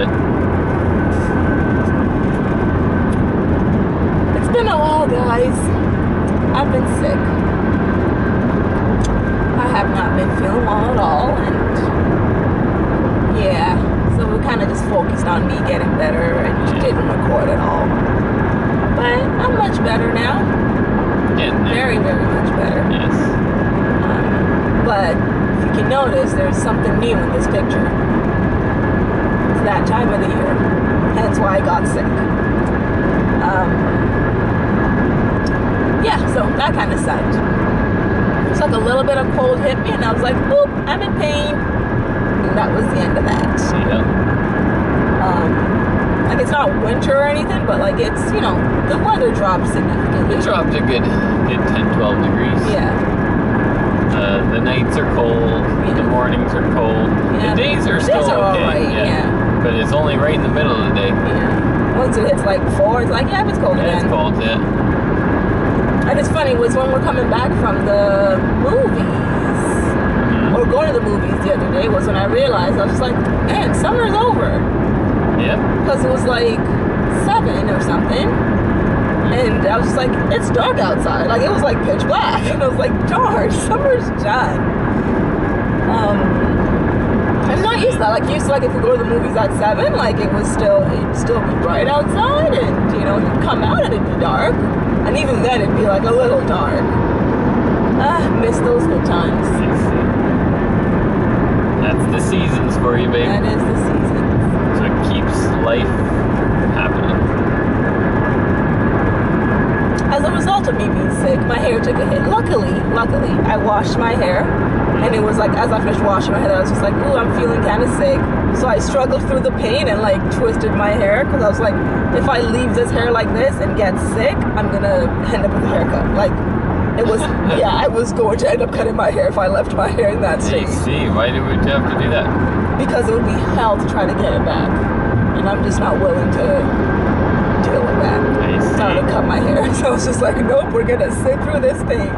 bit. It's been a while, guys. I've been sick. I have not been feeling well at all, and yeah, so we kind of just focused on me getting better and didn't record at all. But I'm much better now. Getting there. Very, very much better. Yes. Um, but if you can notice, there's something new in this picture. It's that time of the year. Hence why I got sick. Um, yeah, so that kind of sucked. It's like a little bit of cold hit me, and I was like, "Oop, I'm in pain." And that was the end of that. Yeah. Um, like it's not winter or anything, but like it's you know the weather dropped significantly. It dropped a good, good 10, 12 degrees. Yeah. Uh, the nights are cold. Yeah. The mornings are cold. Yeah. The days are Days still are okay. alright, yeah. But it's only right in the middle of the day. Yeah. Once it hits like four, it's like yeah, it's cold again. it's cold. Yeah. And it's funny was when we're coming back from the movies Mhm. or going to the movies the other day was when I realized I was just like, man, summer's over Yeah. because it was like seven or something, and I was just like, it's dark outside, like it was like pitch black, and I was like, darn, summer's done. Um, I'm not used to that. Like used to like if we go to the movies at seven, like it was still it'd still be bright outside, and you know you'd come out and it'd be dark, and even then it'd be like a little dark. Ah, miss those good times. That's the seasons for you, babe. That is the season. So it keeps life happening. As a result of me being sick, my hair took a hit. Luckily, luckily, I washed my hair, and it was like as I finished washing my hair, I was just like, "Ooh, I'm feeling kind of sick." So I struggled through the pain and like twisted my hair because I was like, if I leave this hair like this and get sick, I'm gonna end up with a haircut. Like, it was, yeah, I was going to end up cutting my hair if I left my hair in that state see. Why did we have to do that? because it would be hell to try to get it back, and I'm just not willing to deal with that. I So I see. to cut my hair. So I was just like, nope, we're gonna sit through this thing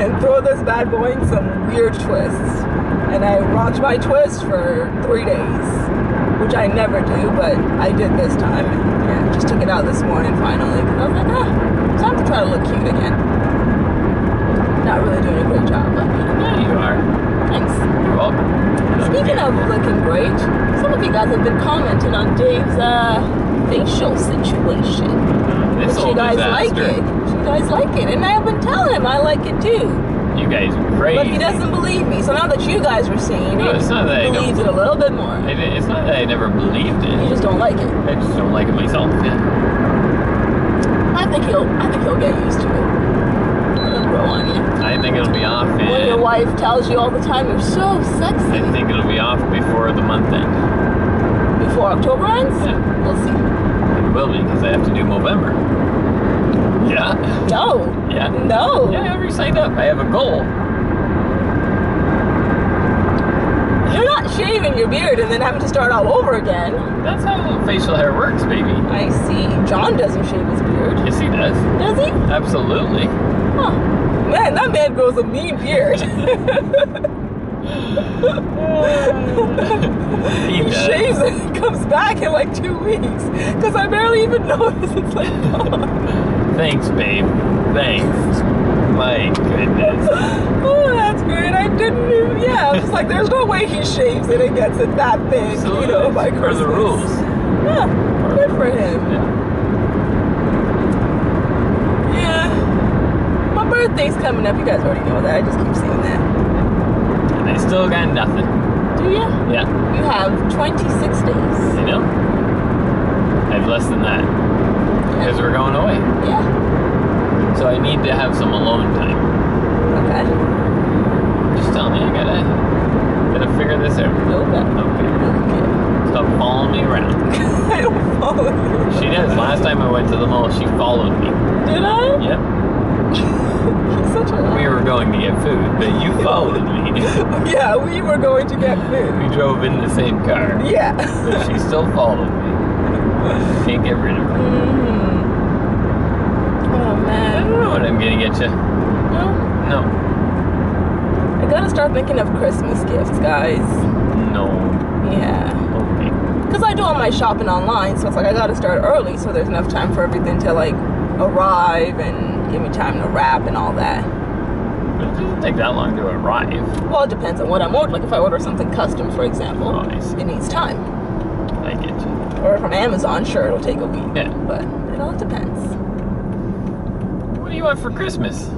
and throw this bad boy in some weird twists. And I rocked my twist for three days, which I never do, but I did this time. And yeah, just took it out this morning finally because I was like, ah, time to try to look cute again. Not really doing a great job, but you Yeah, you are. thanks. You're welcome. Speaking of looking great, some of you guys have been commenting on Dave's uh, facial situation. This But you guys disaster. like it. You guys like it. And I've been telling him I like it too. You guys are crazy. But he doesn't believe me. So now that you guys were seeing No, it, it's not that he believes it a little bit more. It, it's not that I never believed it. You just don't like it. I just don't like it myself. Yeah. I think he'll I think he'll get used to it. I think it'll be off. When your wife tells you all the time you're so sexy I think it'll be off before the month end. before October ends, Yeah. we'll see. Will be because I have to do November. Yeah. No. Yeah. No. Yeah, I already signed up. I have a goal. You're not shaving your beard and then having to start all over again. That's how facial hair works, baby. I see. John doesn't shave his beard. Yes, he does. Does he? Absolutely. Huh. Man, that man grows a mean beard. He shaves it and comes back in like two weeks. Because I barely even notice it's like gone. Thanks, babe. Thanks. My goodness. Oh, that's great. I didn't even, yeah. I was just like, there's no way he shaves it and gets it that big, you know, by For Christmas. the rules. Yeah, good for him. Yeah. Yeah. My birthday's coming up. You guys already know that. I just keep saying that. I still got nothing. Do you? Yeah. You have 26 days. You know? I have less than that. Because we're going away. Yeah. So I need to have some alone time. Okay. Just tell me, I gotta gotta figure this out. Okay. Okay. Okay. Stop following me around. I don't follow you. She does. Last time I went to the mall, she followed me. Did I? Yep. He's such a We were going to get food, but you followed me. Yeah, we were going to get food. We drove in the same car. Yeah. But she still followed me. Can't get rid of her. hmm Oh I man. don't know what I'm gonna get you. No. No. I gotta start thinking of Christmas gifts, guys. No. Yeah. Because I do all my shopping online, so it's like I gotta start early so there's enough time for everything to like arrive and give me time to wrap and all that. But it doesn't take that long to arrive. Well, it depends on what I'm ordering. Like if I order something custom, for example, Oh, see. it needs time. I get you. Or from Amazon, sure, it'll take a week. Yeah. But it all depends. What do you want for Christmas?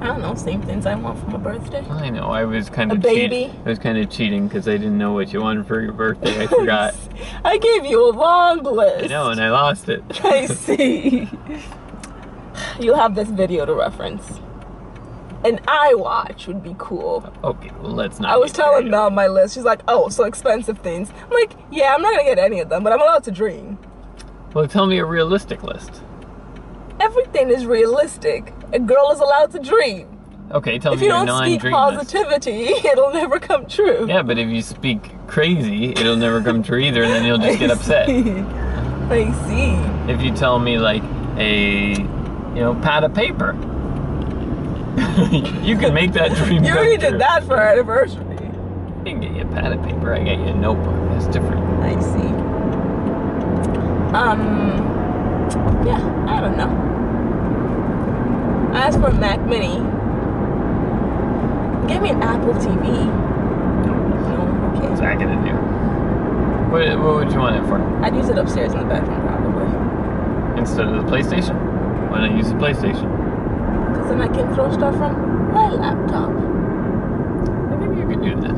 I don't know, same things I want for my birthday. I know. I was kind A of baby? I was kind of cheating because I didn't know what you wanted for your birthday. I forgot. I gave you a long list. I know, and I lost it. I see. You'll have this video to reference. An iWatch would be cool. Okay, well let's not. I was telling Mel my list. She's like, "Oh, so expensive things." I'm like, "Yeah, I'm not gonna get any of them, but I'm allowed to dream." Well, tell me a realistic list. Everything is realistic. A girl is allowed to dream. Okay, tell if me you don't speak positivity, it'll never come true. Yeah, but if you speak crazy, it'll never come true either, and then you'll just get upset. see. I see. If you tell me like a, you know, pad of paper, you can make that dream. You already did that for our anniversary. I didn't get you a pad of paper. I got you a notebook. That's different. I see. Um, yeah, I don't know. As for Mac Mini, give me an Apple TV. No, okay. What's that gonna do? What, what would you want it for? I'd use it upstairs in the bedroom probably. Instead of the PlayStation? Why not use the PlayStation? Because then I can throw stuff from my laptop. Maybe you could do that.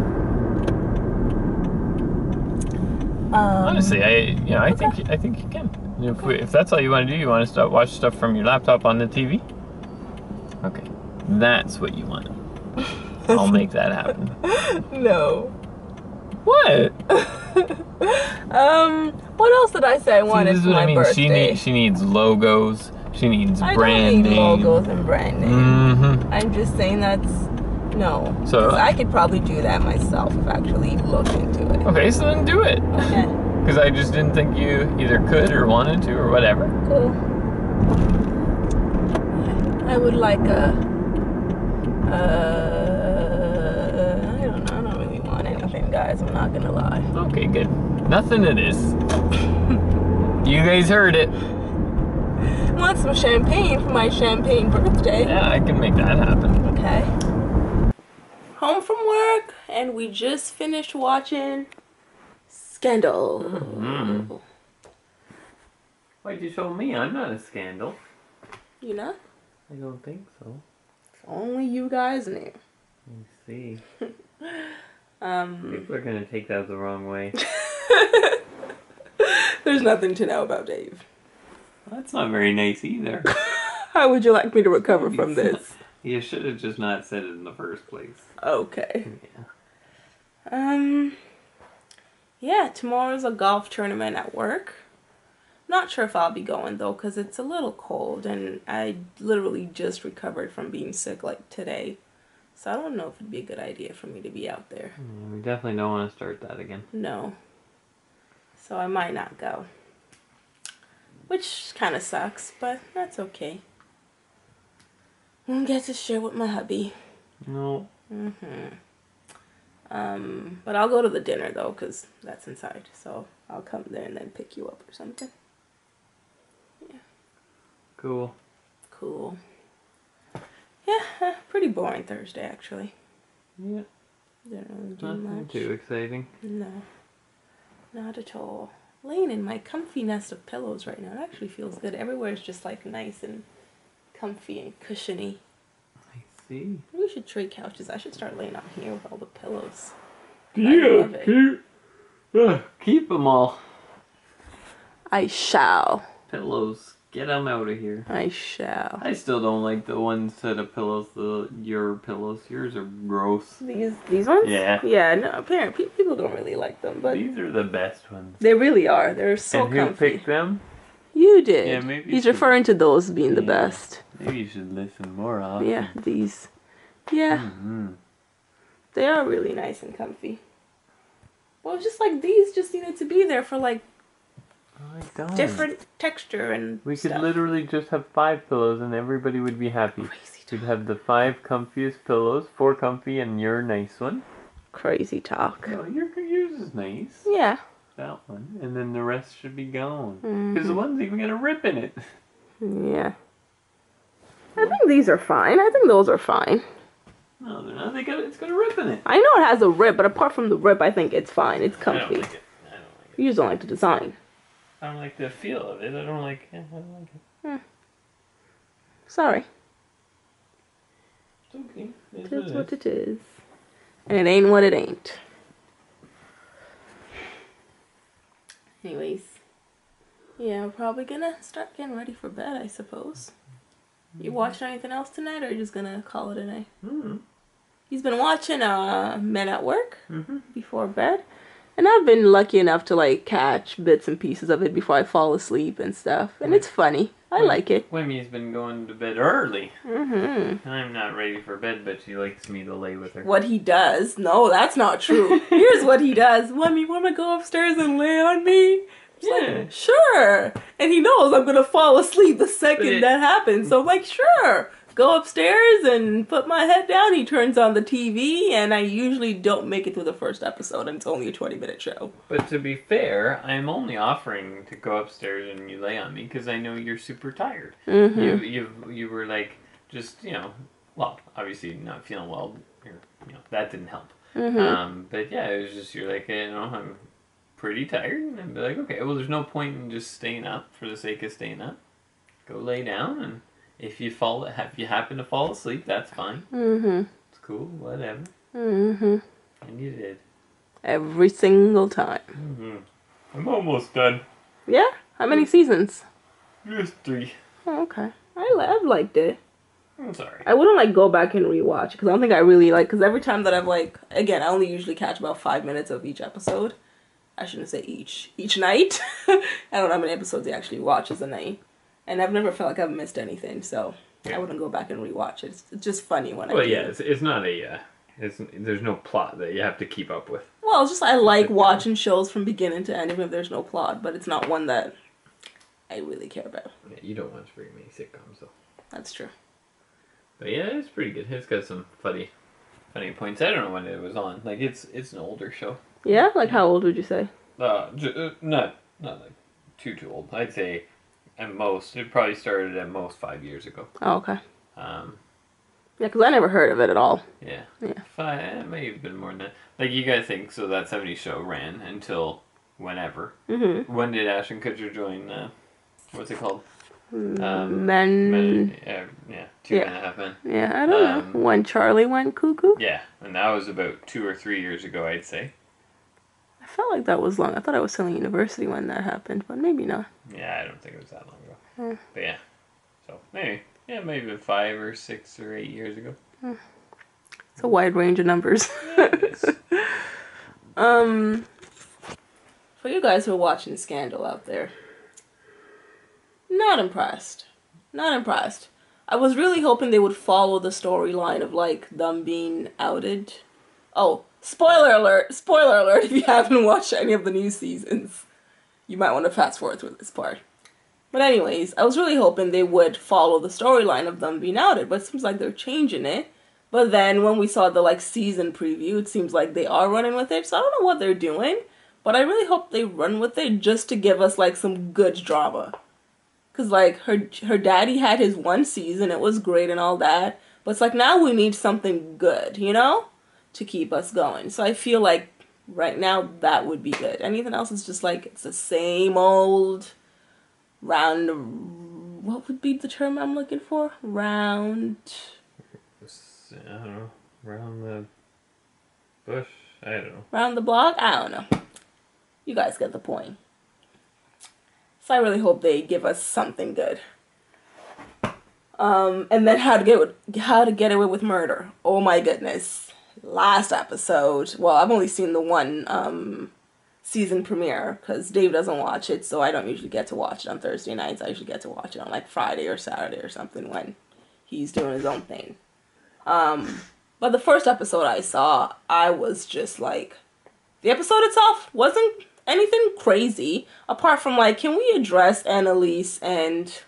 Um, Honestly, I you know I think I think you can. If, we, if that's all you want to do, you want to start watch stuff from your laptop on the TV. Okay, that's what you want. I'll make that happen. no. What? Um, what else did I say I See, wanted this is what my I mean. birthday? She needs she needs logos. She needs I brand don't need name. logos and brand name. Mm-hmm. I'm just saying that's no. So- I could probably do that myself if I actually looked into it. Okay, so then do it. Okay, Because I just didn't think you either could or wanted to or whatever. cool. I would like a. Uh, I don't know. I don't really want anything, guys. I'm not gonna lie. Okay, good. Nothing it is. you guys heard it. I want some champagne for my champagne birthday. Yeah, I can make that happen. Okay. Home from work, and we just finished watching Scandal. Mm-hmm. Why'd you show me? I'm not a scandal. You know, I don't think so. it's only you guys knew. Let's see. Um, People are gonna take that the wrong way. there's nothing to know about Dave. That's not very nice either. How would you like me to recover from this? You should have just not said it in the first place. Okay. Yeah. Um. Yeah, tomorrow's a golf tournament at work. Not sure if I'll be going though, cause it's a little cold, and I literally just recovered from being sick like today. So I don't know if it'd be a good idea for me to be out there. Yeah, we definitely don't want to start that again. No. So I might not go. Which kind of sucks, but that's okay. I'll get to share with my hubby. No. Mm-hmm. Um, but I'll go to the dinner though, cause that's inside. So I'll come there and then pick you up or something. Yeah. Cool. Cool. Yeah, pretty boring Thursday actually. Yeah. Didn't really do Nothing much. too exciting. No, not at all. Laying in my comfy nest of pillows right now. It actually feels good. Everywhere is just like nice and comfy and cushiony. I see. Maybe we should trade couches. I should start laying out here with all the pillows. It. keep, uh, keep them all. I shall. Pillows. Get them out of here. I shall. I still don't like the one set of pillows. The your pillows. Yours are gross. These these ones? Yeah. Yeah. No, apparently people don't really like them, but These are the best ones. they really are. They're so and who picked them? You did. Yeah, maybe He's referring to those being the best. Maybe you should listen more often. Yeah, these. Yeah, hmm they are really nice and comfy. Well, it's just like these just needed to be there for like don't. different texture and We could stuff. literally just have five pillows and everybody would be happy. crazy talk. We'd have the five comfiest pillows, four comfy and your nice one. Crazy talk. No, your yours is nice. Yeah, that one, and then the rest should be gone. Mm-hmm. Because the one's even gonna rip in it. Yeah. I think these are fine. I think those are fine. No, they're not. They got it's gonna rip in it. I know it has a rip, but apart from the rip, I think it's fine. It's I don't comfy. like it. I don't like it. You just don't like the design. I don't like the feel of it. I don't like. I don't like it. Sorry. It's okay. It's That's what what it it is. And it ain't what it ain't. Anyways. Yeah, I'm probably gonna start getting ready for bed, I suppose. You watching anything else tonight, or you just gonna call it a night? Mm-hmm. He's been watching uh, Men at Work Mm-hmm. before bed. And I've been lucky enough to like catch bits and pieces of it before I fall asleep and stuff. And it's funny. I like it. Wemi's been going to bed early. Mm-hmm. I'm not ready for bed, but she likes me to lay with her. What he does. No, that's not true. Here's what he does. Mommy, wanna go upstairs and lay on me? It's like, Yeah. sure. And he knows I'm gonna fall asleep the second it- that happens. So I'm like, sure. Go upstairs and put my head down. He turns on the TV, and I usually don't make it through the first episode. And it's only a 20 minute show. But to be fair, I'm only offering to go upstairs and you lay on me because I know you're super tired. Mm-hmm. You you you were like just you know, well, obviously not feeling well. You're, you know that didn't help. Mm-hmm. Um, but yeah, it was just you're like you know I'm pretty tired, and I'd be like, okay, well, there's no point in just staying up for the sake of staying up. Go lay down, and if you fall, if you happen to fall asleep, that's fine. mm-hmm. It's cool, whatever. Mm-hmm. And you did. Every single time. Mm-hmm. I'm almost done. Yeah? How many seasons? Just three. Oh, okay. I, I've liked it. I'm sorry. I wouldn't like go back and rewatch because I don't think I really like because every time that I've like again I only usually catch about five minutes of each episode. I shouldn't say each each night. I don't know how many episodes he actually watches a night, and I've never felt like I've missed anything. So I wouldn't go back and rewatch it. It's, it's just funny when I. Well, do. yeah, it's, it's not a. Uh, it's, there's no plot that you have to keep up with. Well, it's just I like watching shows from beginning to end, even if there's no plot. But it's not one that I really care about. Yeah, you don't watch very many sitcoms, though. That's true. But yeah, it's pretty good. It's got some funny, funny points. I don't know when it was on. Like it's it's an older show. Yeah, like how old would you say? Uh, j- uh not not like too too old. I'd say at most it probably started at most five years ago. Oh, okay. Um, Yeah, because I never heard of it at all. yeah, Yeah. five. It may have been more than that. Like you gotta think. So that '70s show ran until whenever. Mm-hmm. When did Ashton Kutcher join? Uh, what's it called? Um, Men. Men, yeah, yeah, two Yeah. and a half men. Yeah, I don't Um, know. When Charlie went cuckoo? Yeah, and that was about two or three years ago, I'd say. I felt like that was long. I thought I was still in university when that happened, but maybe not. Yeah, I don't think it was that long ago. Hmm. But yeah, so maybe yeah, maybe five or six or eight years ago. It's a wide range of numbers. Is. um, for you guys who are watching Scandal out there, not impressed. Not impressed. I was really hoping they would follow the storyline of like them being outed. Oh, spoiler alert! Spoiler alert! If you haven't watched any of the new seasons, you might want to fast forward through this part. But anyways, I was really hoping they would follow the storyline of them being outed, but it seems like they're changing it. But then when we saw the like season preview, it seems like they are running with it. So I don't know what they're doing, but I really hope they run with it just to give us like some good drama. Cause like her her daddy had his one season, it was great and all that. But it's like now we need something good, you know, to keep us going. So I feel like right now that would be good. Anything else is just like it's the same old round. What would be the term I'm looking for? Round. I don't know. Round the bush. I don't know. Round the block? I don't know. You guys get the point. So I really hope they give us something good. Um, and then how to get how to get away with murder. Oh my goodness! Last episode. Well, I've only seen the one um, season premiere because Dave doesn't watch it, so I don't usually get to watch it on Thursday nights. I usually get to watch it on like Friday or Saturday or something when he's doing his own thing. Um, but the first episode I saw, I was just like, the episode itself wasn't anything crazy apart from like, can we address Annalise and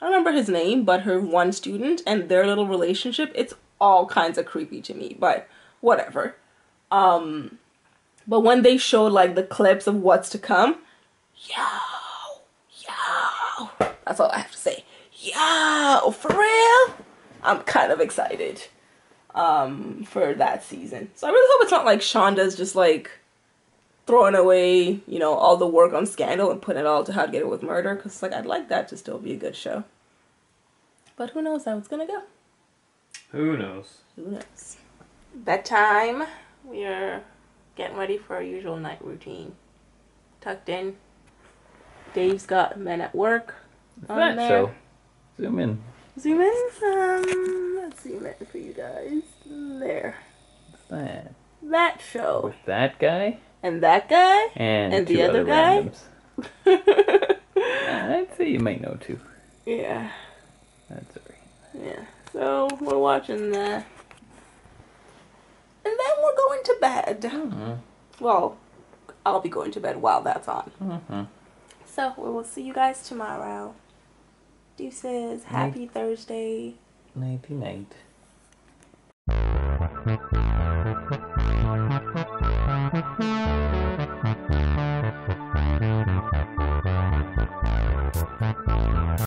I don't remember his name, but her one student and their little relationship? It's all kinds of creepy to me, but whatever. Um, But when they showed like the clips of what's to come, yo, yo, that's all I have to say. Yo, for real, I'm kind of excited um, for that season. So I really hope it's not like Shonda's just like throwing away, you know, all the work on Scandal and putting it all to How to Get Away with Murder. Because like I'd like that to still be a good show. But who knows how it's gonna go? Who knows? Who knows? Bedtime. We are getting ready for our usual night routine. Tucked in. Dave's got men at work. on that there. show. Zoom in. Zoom in. Um, let's zoom in for you guys. There. What's that? That show. With that guy And that guy. and, And the other other guy? randoms. I'd say you might know two. yeah. That's alright. Yeah. So we're watching that. And then we're going to bed. Mm-hmm. Well, I'll be going to bed while that's on. Mm-hmm. So we will see you guys tomorrow. Deuces. Happy Thursday. Nighty night.